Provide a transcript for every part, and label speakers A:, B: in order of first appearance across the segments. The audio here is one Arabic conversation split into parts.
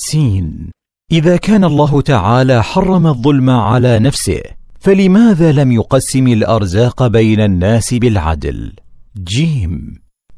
A: سين. إذا كان الله تعالى حرم الظلم على نفسه فلماذا لم يقسم الأرزاق بين الناس بالعدل؟ جيم.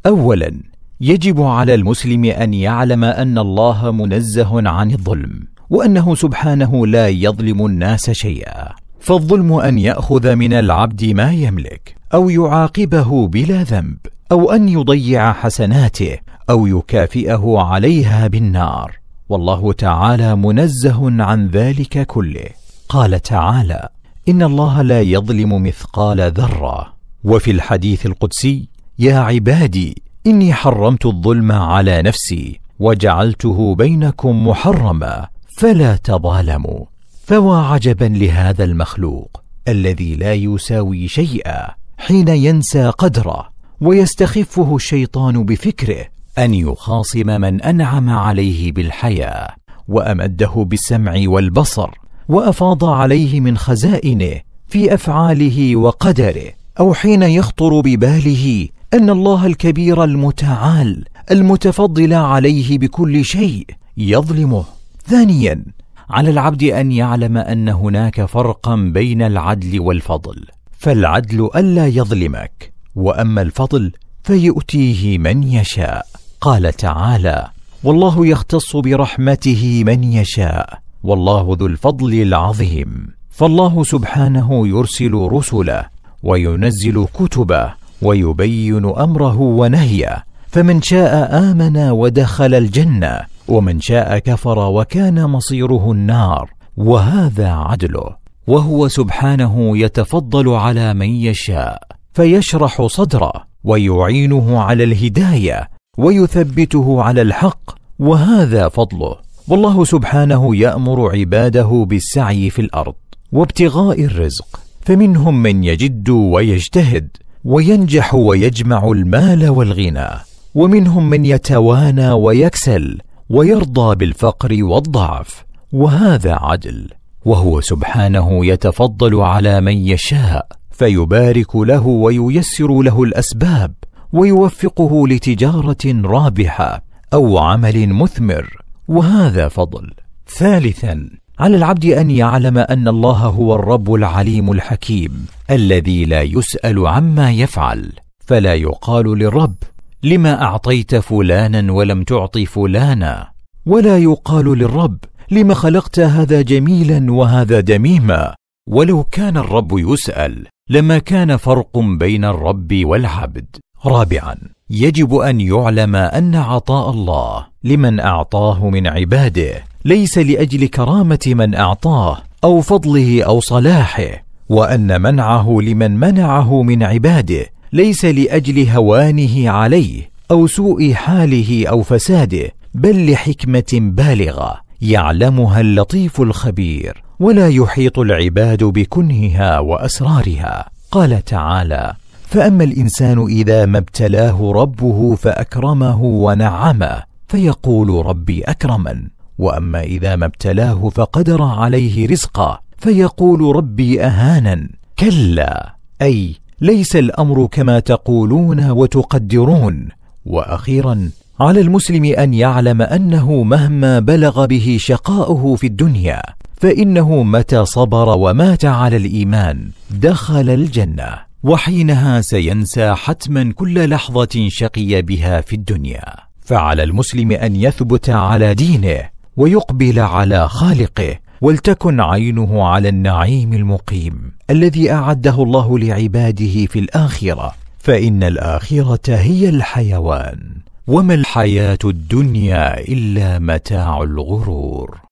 A: اولا يجب على المسلم أن يعلم أن الله منزه عن الظلم وأنه سبحانه لا يظلم الناس شيئا. فالظلم أن يأخذ من العبد ما يملك أو يعاقبه بلا ذنب أو أن يضيع حسناته أو يكافئه عليها بالنار. والله تعالى منزه عن ذلك كله. قال تعالى إن الله لا يظلم مثقال ذرة. وفي الحديث القدسي يا عبادي إني حرمت الظلم على نفسي وجعلته بينكم محرما فلا تظالموا. فوا عجبا لهذا المخلوق الذي لا يساوي شيئا حين ينسى قدره ويستخفه الشيطان بفكره أن يخاصم من أنعم عليه بالحياة وأمده بالسمع والبصر وأفاض عليه من خزائنه في أفعاله وقدره أو حين يخطر بباله أن الله الكبير المتعال المتفضل عليه بكل شيء يظلمه. ثانيا على العبد أن يعلم أن هناك فرقا بين العدل والفضل فالعدل ألا يظلمك وأما الفضل فيؤتيه من يشاء. قال تعالى والله يختص برحمته من يشاء والله ذو الفضل العظيم. فالله سبحانه يرسل رسله وينزل كتبه ويبين أمره ونهيه. فمن شاء آمن ودخل الجنة ومن شاء كفر وكان مصيره النار. وهذا عدله وهو سبحانه يتفضل على من يشاء فيشرح صدره ويعينه على الهداية ويثبته على الحق وهذا فضله. والله سبحانه يأمر عباده بالسعي في الأرض وابتغاء الرزق. فمنهم من يجد ويجتهد وينجح ويجمع المال والغنى. ومنهم من يتوانى ويكسل ويرضى بالفقر والضعف. وهذا عدل وهو سبحانه يتفضل على من يشاء فيبارك له وييسر له الأسباب. ويوفقه لتجارة رابحة أو عمل مثمر. وهذا فضل. ثالثا على العبد أن يعلم أن الله هو الرب العليم الحكيم الذي لا يسأل عما يفعل فلا يقال للرب لما أعطيت فلانا ولم تعط فلانا؟ ولا يقال للرب لم خلقت هذا جميلا وهذا دميما؟ ولو كان الرب يسأل لما كان فرق بين الرب والعبد. رابعا يجب أن يعلم أن عطاء الله لمن أعطاه من عباده ليس لأجل كرامة من أعطاه أو فضله أو صلاحه وأن منعه لمن منعه من عباده ليس لأجل هوانه عليه أو سوء حاله أو فساده بل لحكمة بالغة يعلمها اللطيف الخبير ولا يحيط العباد بكنهها وأسرارها. قال تعالى فأما الإنسان إذا ما ابتلاه ربه فأكرمه ونعمه فيقول ربي أكرمن. وأما إذا ما ابتلاه فقدر عليه رزقه فيقول ربي اهانا كلا أي ليس الأمر كما تقولون وتقدرون. وأخيرا على المسلم أن يعلم أنه مهما بلغ به شقاؤه في الدنيا فإنه متى صبر ومات على الإيمان دخل الجنة. وحينها سينسى حتما كل لحظة شقي بها في الدنيا. فعلى المسلم أن يثبت على دينه ويقبل على خالقه ولتكن عينه على النعيم المقيم الذي أعده الله لعباده في الآخرة. فإن الآخرة هي الحيوان وما الحياة الدنيا إلا متاع الغرور.